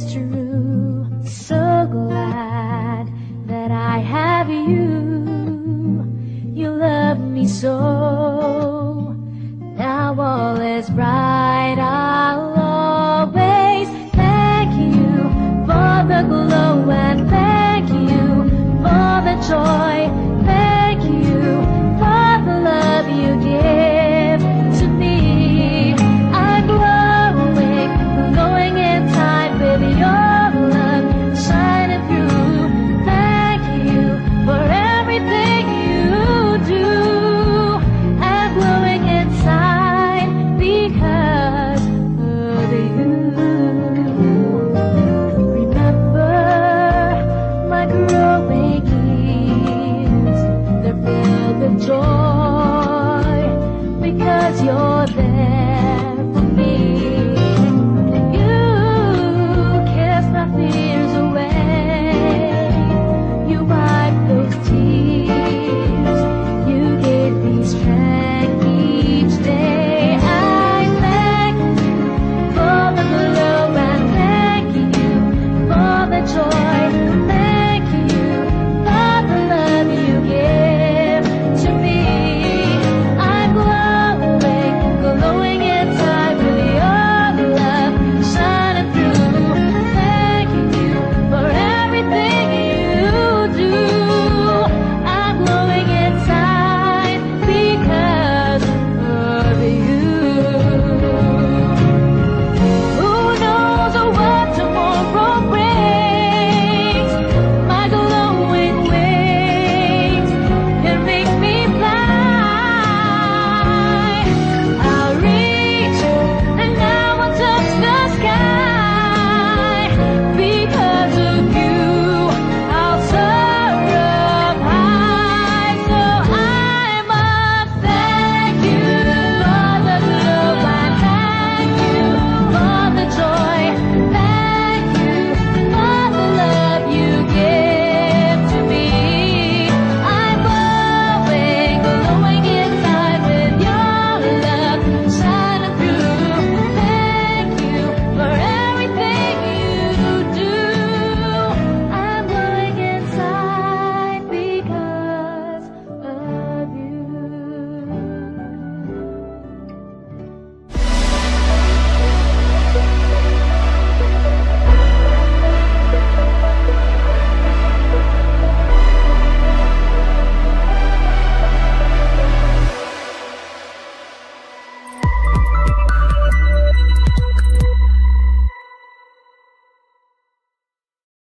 it's true. So glad that I have you. You love me so. Now all is bright. I'll always thank you for the glow.